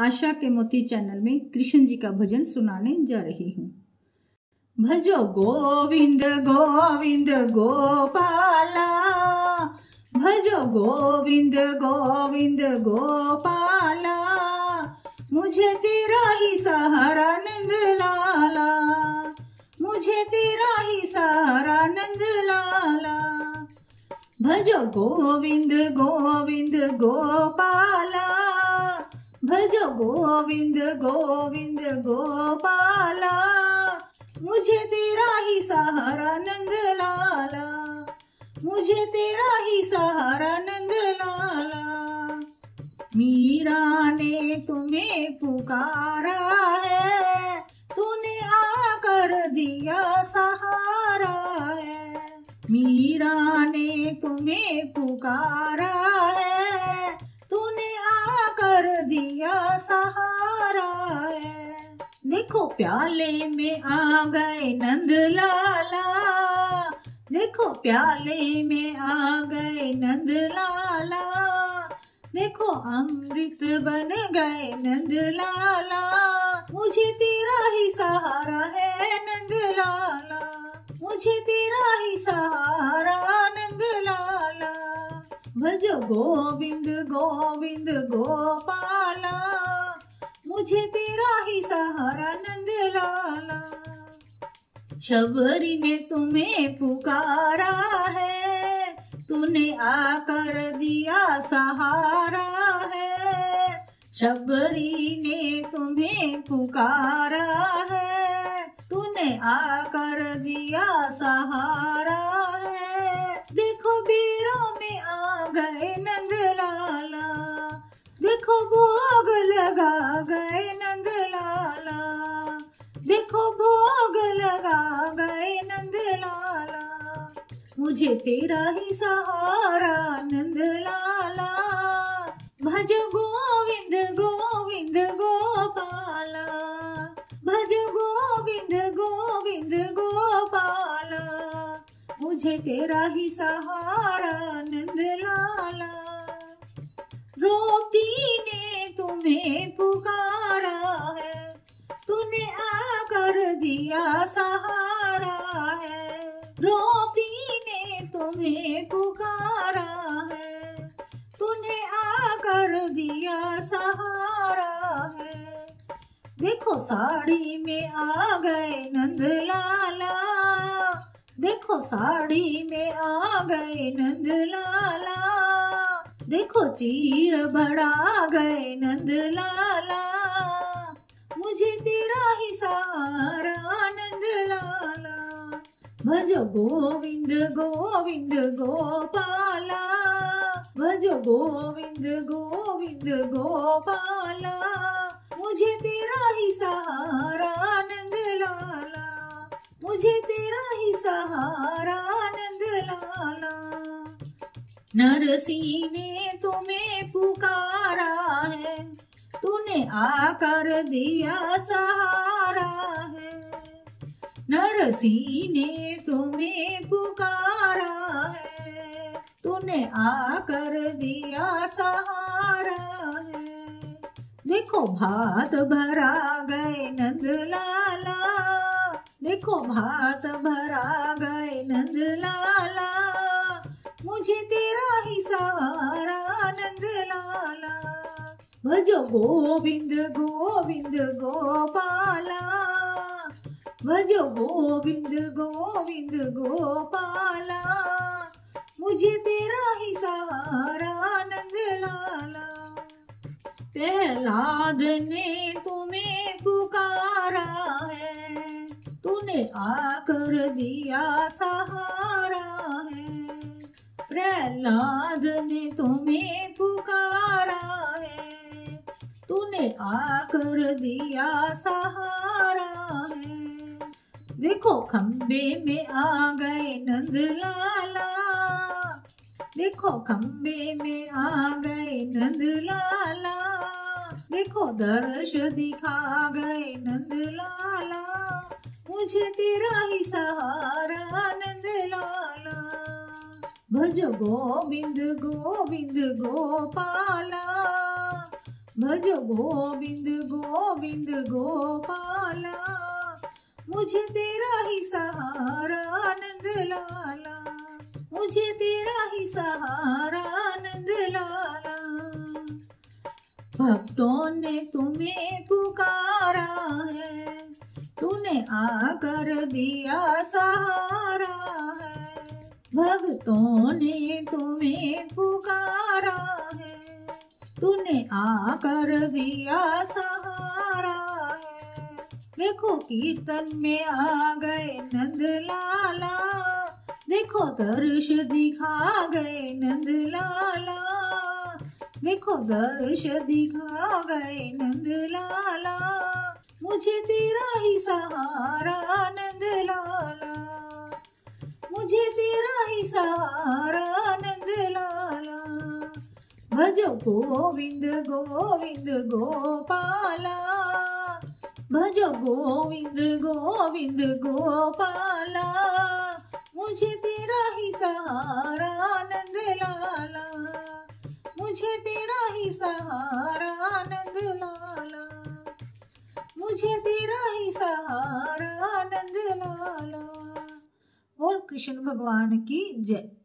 आशा के मोती चैनल में कृष्ण जी का भजन सुनाने जा रही हूँ। भजो गोविंद गोविंद गोपाला। भजो गोविंद गोविंद गोपाला। मुझे तेरा ही सहारा नंद लाला। मुझे तेरा ही सहारा नंद लाला। भजो गोविंद गोविंद गोपाला। भजो गोविंद गोविंद गोपाला। मुझे तेरा ही सहारा नंद लाला। मुझे तेरा ही सहारा नंद लाला। मीरा ने तुम्हें पुकारा है। तूने आकर दिया सहारा है। मीरा ने तुम्हें पुकारा है। सहारा है। देखो प्याले में आ गए नंद लाला देखो प्याले में आ गए नंद लाला देखो अमृत बन गए नंद मुझे तेरा ही सहारा है नंद लाला मुझे तेरा ही सहारा नंद लाला भजो गोविंद गोविंद गोपाला मुझे तेरा ही सहारा नंद लाला शबरी ने तुम्हें पुकारा है, तूने आकर दिया सहारा है। शबरी ने तुम्हें पुकारा है, तूने आकर दिया सहारा है। देखो बीरों में आ गए नंद लाला देखो भोग लगा गए नंद लाला। देखो भोग लगा गए नंद लाला। मुझे तेरा ही सहारा, नंद लाला। भज गोविंद गोविंद गोपाला। भज गोविंद गोविंद गोपाला। मुझे तेरा ही सहारा, नंद लाला। रोती तुम्हें पुकारा है। तूने आकर दिया सहारा है। रोती ने तुम्हें पुकारा है। तूने आकर दिया सहारा है। देखो साड़ी में आ गए नंद लाला। देखो साड़ी में आ गए नंद लाला। देखो चीर बड़ा गए नंद लाला। मुझे तेरा ही सहारा नंद लाला। भजो गोविंद गोविंद गोपाला। भजो गोविंद गोविंद गोपाला। मुझे तेरा ही सहारा नंद लाला। मुझे तेरा ही सहारा नंद लाला। नरसिंह ने तुम्हें पुकारा है। तूने आकर दिया सहारा है। नरसिंह ने तुम्हें पुकारा है। तूने आकर दिया सहारा है। देखो भात भरा गए नंद लाला। देखो भात भरा गए नंद लाला। मुझे तेरा ही सहारा नंद लाला। भजो गोविंद गोविंद गोपाला। भजो गोविंद गोविंद गोपाला। मुझे तेरा ही सहारा नंद लाला। प्रहलाद ने तुम्हें पुकारा है। तूने आकर दिया सहारा। प्रहलाद ने तुम्हें पुकारा है। तूने आकर दिया सहारा है। देखो खम्बे में आ गए नंद लाला। देखो खम्बे में आ गए नंद लाला। देखो दर्श दिखा गए नंद लाला। मुझे तेरा ही सहारा भज गोविंद गोविंद गोपाला भजो गोविंद गोविंद गोपाला मुझे तेरा ही सहारा आनंद लाला। मुझे तेरा ही सहारा आनंद लाला। भक्तों ने तुम्हें पुकारा है। तूने आकर दिया सहारा है। भक्तों ने तुम्हें पुकारा है। तूने आकर दिया सहारा है। देखो कीर्तन में आ गए नंद लाला देखो दर्श दिखा गए नंद लाला देखो दर्श दिखा गए नंद लाला मुझे तेरा ही सहारा आनंद सहारा आनंद लाला। भजो गोविंद गोविंद गोपाला। भजो गोविंद गोविंद गोपाला। मुझे तेरा ही सहारा आनंद लाला। मुझे तेरा ही सहारा आनंद लाला। मुझे तेरा ही सहारा आनंद लाला। बोल कृष्ण भगवान की जय।